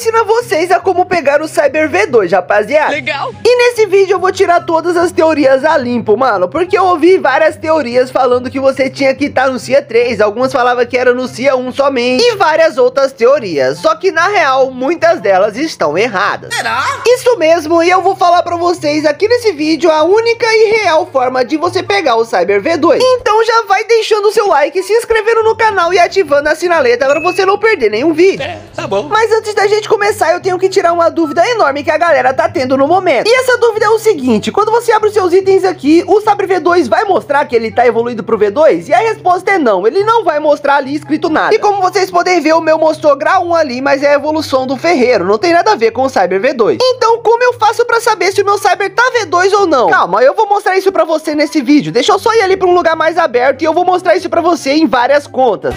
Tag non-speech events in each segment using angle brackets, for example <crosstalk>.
ensinar vocês a como pegar o Cyber V2, rapaziada. Legal. E nesse vídeo eu vou tirar todas as teorias a limpo, mano, porque eu ouvi várias teorias falando que você tinha que estar no CIA 3, algumas falavam que era no CIA 1 somente, e várias outras teorias, só que na real, muitas delas estão erradas. Será? Isso mesmo, e eu vou falar pra vocês aqui nesse vídeo a única e real forma de você pegar o Cyber V2. Então já vai deixando o seu like, se inscrevendo no canal e ativando a sinaleta pra você não perder nenhum vídeo. É, tá bom. Mas antes da gente começar, eu tenho que tirar uma dúvida enorme que a galera tá tendo no momento. E essa dúvida é o seguinte, quando você abre os seus itens aqui, o Sabre V2 vai mostrar que ele tá evoluído pro V2? E a resposta é não, ele não vai mostrar ali escrito nada. E como vocês podem ver, o meu mostrou grau 1 ali, mas é a evolução do ferreiro, não tem nada a ver com o Cyber V2. Então, como eu faço pra saber se o meu Cyber tá V2 ou não? Calma, eu vou mostrar isso pra você nesse vídeo. Deixa eu só ir ali pra um lugar mais aberto e eu vou mostrar isso pra você em várias contas.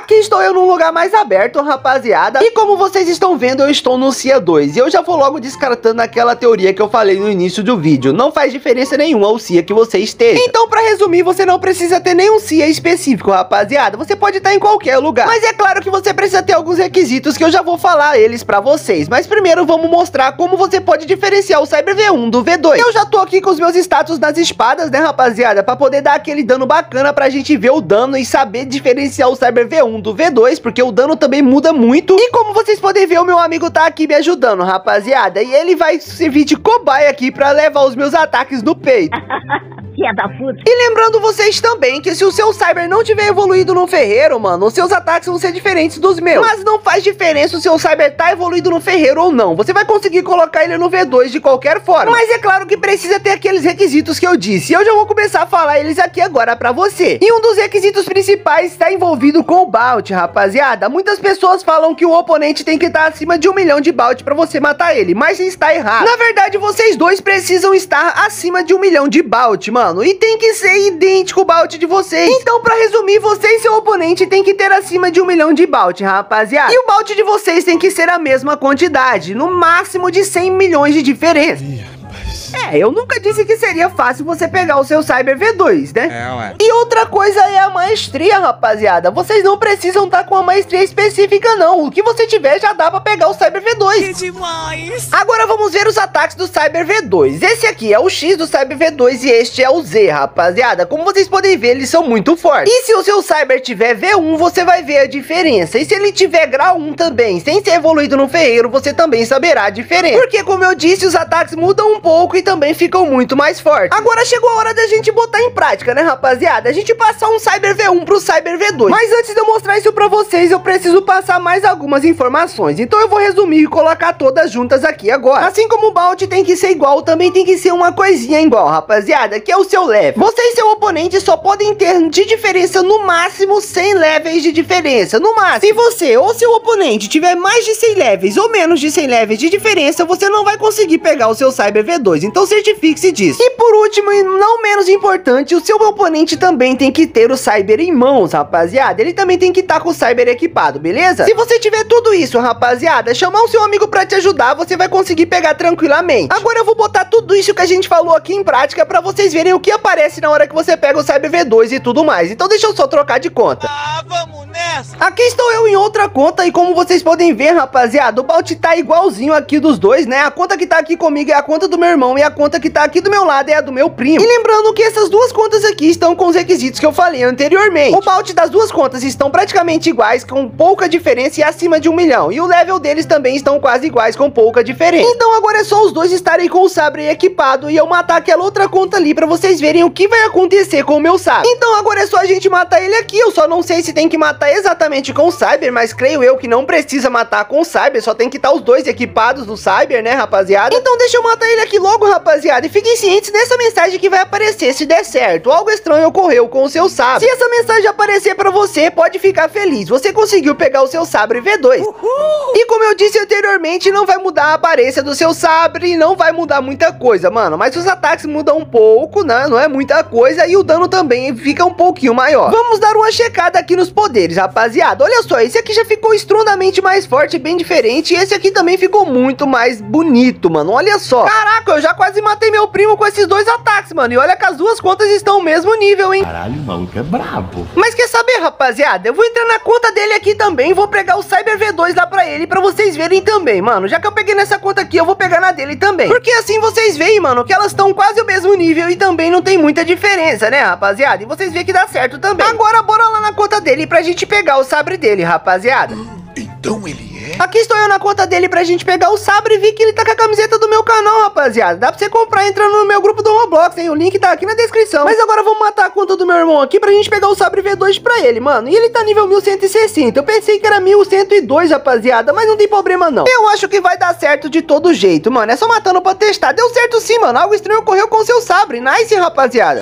Aqui estou eu num lugar mais aberto, rapaziada. E como vocês estão vendo, eu estou no CIA 2. E eu já vou logo descartando aquela teoria que eu falei no início do vídeo. Não faz diferença nenhuma o CIA que você esteja. Então, pra resumir, você não precisa ter nenhum CIA específico, rapaziada. Você pode estar em qualquer lugar. Mas é claro que você precisa ter alguns requisitos que eu já vou falar eles pra vocês. Mas primeiro vamos mostrar como você pode diferenciar o Cyber V1 do V2. Eu já tô aqui com os meus status nas espadas, né, rapaziada? Pra poder dar aquele dano bacana pra gente ver o dano e saber diferenciar o Cyber V1 do V2, porque o dano também muda muito. E como vocês podem ver, o meu amigo tá aqui me ajudando, rapaziada. E ele vai servir de cobaia aqui pra levar os meus ataques no peito. <laughs> Filha da puta. E lembrando vocês também que se o seu Cyber não tiver evoluído no ferreiro, mano, os seus ataques vão ser diferentes dos meus. Mas não faz diferença o seu Cyber tá evoluído no ferreiro ou não. Você vai conseguir colocar ele no V2 de qualquer forma. Mas é claro que precisa ter aqueles requisitos que eu disse. E eu já vou começar a falar eles aqui agora pra você. E um dos requisitos principais está envolvido com o Bout, rapaziada. Muitas pessoas falam que o oponente tem que estar acima de um milhão de Bout pra você matar ele. Mas está errado. Na verdade, vocês dois precisam estar acima de um milhão de Bout, mano mano. E tem que ser idêntico o bout de vocês. Então, pra resumir, você e seu oponente tem que ter acima de um milhão de bout, rapaziada. E o bout de vocês tem que ser a mesma quantidade. No máximo de 100 milhões de diferença. É, eu nunca disse que seria fácil você pegar o seu Cyber V2, né? É, ué. E outra coisa é a maestria, rapaziada. Vocês não precisam estar com uma maestria específica, não. O que você tiver já dá pra pegar o Cyber V2. Que demais. Agora vamos ver os ataques do Cyber V2. Esse aqui é o X do Cyber V2 e este é o Z, rapaziada. Como vocês podem ver, eles são muito fortes. E se o seu Cyber tiver V1, você vai ver a diferença. E se ele tiver grau 1 também, sem ser evoluído no ferreiro, você também saberá a diferença. Porque, como eu disse, os ataques mudam um pouco e também ficam muito mais fortes. Agora chegou a hora da gente botar em prática, né, rapaziada? A gente passar um Cyber V1 pro Cyber V2. Mas antes de eu mostrar isso pra vocês, eu preciso passar mais algumas informações. Então eu vou resumir e colocar todas juntas aqui agora. Assim como o Bout tem que ser igual, também tem que ser uma coisinha igual, rapaziada, que é o seu level. Você e seu oponente só podem ter de diferença no máximo 100 levels de diferença, no máximo. Se você ou seu oponente tiver mais de 100 levels ou menos de 100 levels de diferença, você não vai conseguir pegar o seu Cyber V2. Então certifique-se disso. E por último, e não menos importante, o seu oponente também tem que ter o Cyber em mãos, rapaziada. Ele também tem que estar tá com o Cyber equipado, beleza? Se você tiver tudo isso, rapaziada, chamar o seu amigo pra te ajudar, você vai conseguir pegar tranquilamente. Agora eu vou botar tudo isso que a gente falou aqui em prática pra vocês verem o que aparece na hora que você pega o Cyber V2 e tudo mais. Então deixa eu só trocar de conta. Ah, vamos Aqui estou eu em outra conta e como vocês podem ver, rapaziada, o Balt tá igualzinho aqui dos dois, né? A conta que tá aqui comigo é a conta do meu irmão e a conta que tá aqui do meu lado é a do meu primo. E lembrando que essas duas contas aqui estão com os requisitos que eu falei anteriormente. O Balt das duas contas estão praticamente iguais, com pouca diferença e acima de um milhão. E o level deles também estão quase iguais, com pouca diferença. Então agora é só os dois estarem com o sabre equipado e eu matar aquela outra conta ali pra vocês verem o que vai acontecer com o meu sabre. Então agora é só a gente matar ele aqui. Eu só não sei se tem que matar exatamente com o Cyber, mas creio eu que não precisa matar com o Cyber, só tem que estar os dois equipados do Cyber, né, rapaziada? Então deixa eu matar ele aqui logo, rapaziada, e fiquem cientes dessa mensagem que vai aparecer se der certo. Algo estranho ocorreu com o seu sabre. Se essa mensagem aparecer pra você, pode ficar feliz. Você conseguiu pegar o seu sabre V2. Uhul. E como eu disse anteriormente, não vai mudar a aparência do seu sabre, não vai mudar muita coisa, mano. Mas os ataques mudam um pouco, né? Não é muita coisa e o dano também fica um pouquinho maior. Vamos dar uma checada aqui nos poderes, rapaziada. Olha só, esse aqui já ficou estrondamente mais forte, bem diferente. E esse aqui também ficou muito mais bonito, mano. Olha só. Caraca, eu já quase matei meu primo com esses dois ataques, mano. E olha que as duas contas estão no mesmo nível, hein? Caralho, o maluco é brabo. Mas quer saber, rapaziada? Eu vou entrar na conta dele aqui também. Vou pegar o Cyber V2 lá pra ele, pra vocês verem também, mano. Já que eu peguei nessa conta aqui, eu vou pegar na dele também. Porque assim vocês veem, mano, que elas estão quase o mesmo nível e também não tem muita diferença, né, rapaziada? E vocês veem que dá certo também. Agora, bora lá na conta dele pra gente pegar o sabre dele, rapaziada. Então ele é? Aqui estou eu na conta dele pra gente pegar o sabre e vi que ele tá com a camiseta do meu canal, rapaziada. Dá pra você comprar entrando no meu grupo do Roblox, hein? O link tá aqui na descrição. Mas agora vamos matar a conta do meu irmão aqui pra gente pegar o sabre V2 pra ele, mano. E ele tá nível 1160. Eu pensei que era 1102, rapaziada, mas não tem problema não. Eu acho que vai dar certo de todo jeito, mano. É só matando pra testar. Deu certo sim, mano. Algo estranho ocorreu com seu sabre. Nice, rapaziada.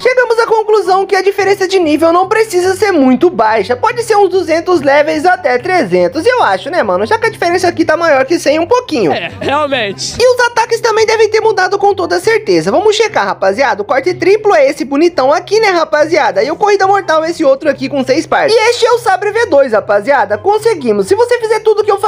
Chegamos à conclusão que a diferença de nível não precisa ser muito baixa. Pode ser uns 200 levels até 300, eu acho, né, mano? Já que a diferença aqui tá maior que 100 um pouquinho. É, realmente. E os ataques também devem ter mudado com toda certeza. Vamos checar, rapaziada. O corte triplo é esse bonitão aqui, né, rapaziada? E o corrida mortal é esse outro aqui com seis partes. E este é o sabre V2, rapaziada. Conseguimos. Se você fizer tudo que eu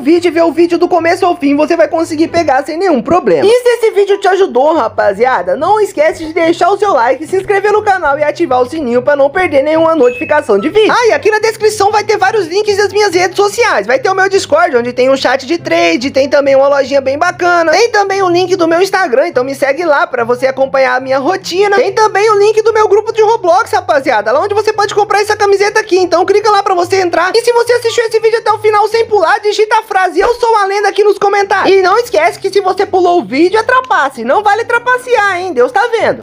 vídeo e ver o vídeo do começo ao fim, você vai conseguir pegar sem nenhum problema. E se esse vídeo te ajudou, rapaziada, não esquece de deixar o seu like, se inscrever no canal e ativar o sininho para não perder nenhuma notificação de vídeo. Ah, e aqui na descrição vai ter links das minhas redes sociais. Vai ter o meu Discord, onde tem um chat de trade, tem também uma lojinha bem bacana. Tem também o link do meu Instagram, então me segue lá para você acompanhar a minha rotina. Tem também o link do meu grupo de Roblox, rapaziada, lá onde você pode comprar essa camiseta aqui. Então clica lá para você entrar. E se você assistiu esse vídeo até o final sem pular, digita a frase Eu sou a lenda aqui nos comentários. E não esquece que se você pulou o vídeo, é trapace. Não vale trapacear, hein? Deus tá vendo.